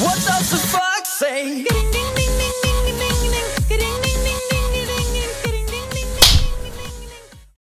What does the fuck say?